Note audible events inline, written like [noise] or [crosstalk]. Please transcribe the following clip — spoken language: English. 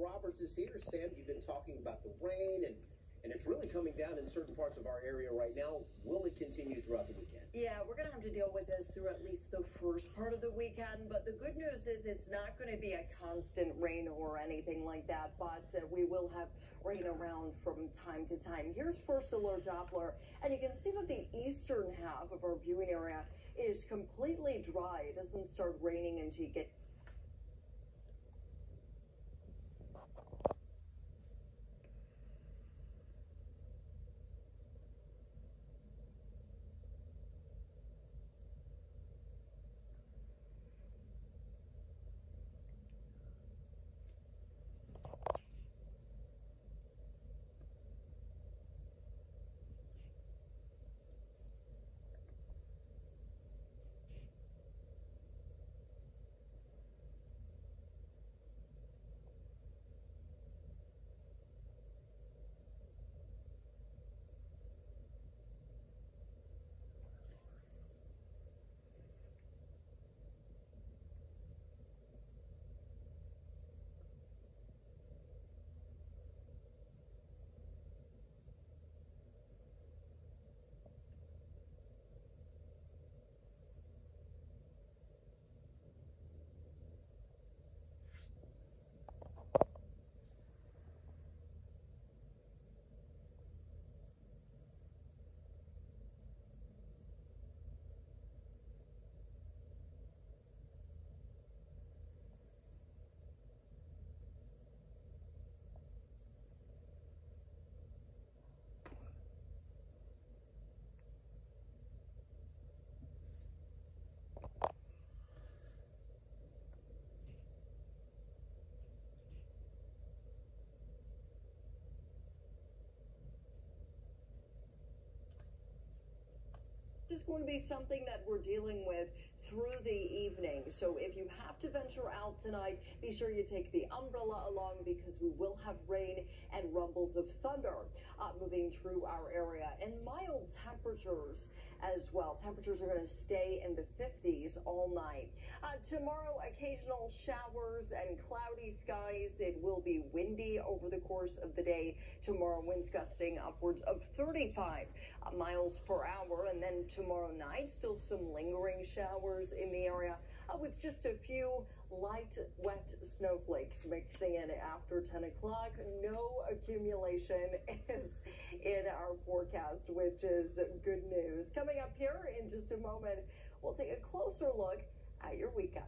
Roberts is here. Sam, you've been talking about the rain and and it's really coming down in certain parts of our area right now. Will it continue throughout the weekend? Yeah, we're going to have to deal with this through at least the first part of the weekend. But the good news is it's not going to be a constant rain or anything like that. But uh, we will have rain around from time to time. Here's first alert Doppler. And you can see that the eastern half of our viewing area is completely dry. It doesn't start raining until you get is going to be something that we're dealing with through the evening. So if you have to venture out tonight, be sure you take the umbrella along because we will have rain and rumbles of thunder uh, moving through our area and mild temperatures as well. Temperatures are going to stay in the 50s all night. Uh, tomorrow, occasional showers and cloudy skies. It will be windy over the course of the day. Tomorrow, winds gusting upwards of 35 uh, miles per hour. And then tomorrow night, still some lingering showers in the area uh, with just a few light, wet snowflakes mixing in after 10 o'clock. No accumulation [laughs] is in our forecast, which is good news. Coming up here in just a moment, we'll take a closer look at your weekend.